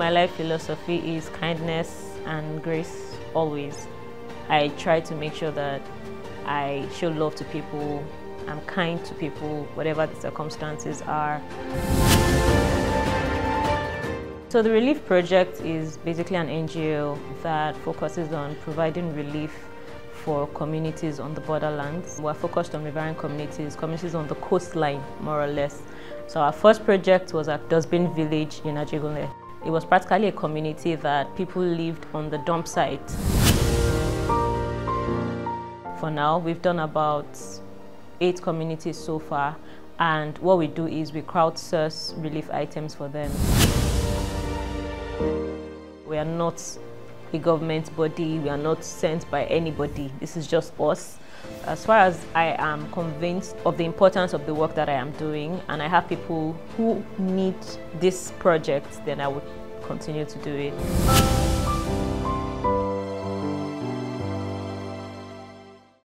philosophy is kindness and grace always. I try to make sure that I show love to people, I'm kind to people, whatever the circumstances are. So the Relief Project is basically an NGO that focuses on providing relief for communities on the borderlands. We're focused on riverian communities, communities on the coastline, more or less. So our first project was at Dustbin Village in Ajegunle. It was practically a community that people lived on the dump site. For now, we've done about eight communities so far, and what we do is we crowdsource relief items for them. We are not a government body, we are not sent by anybody. This is just us. As far as I am convinced of the importance of the work that I am doing, and I have people who need this project, then I would continue to do it.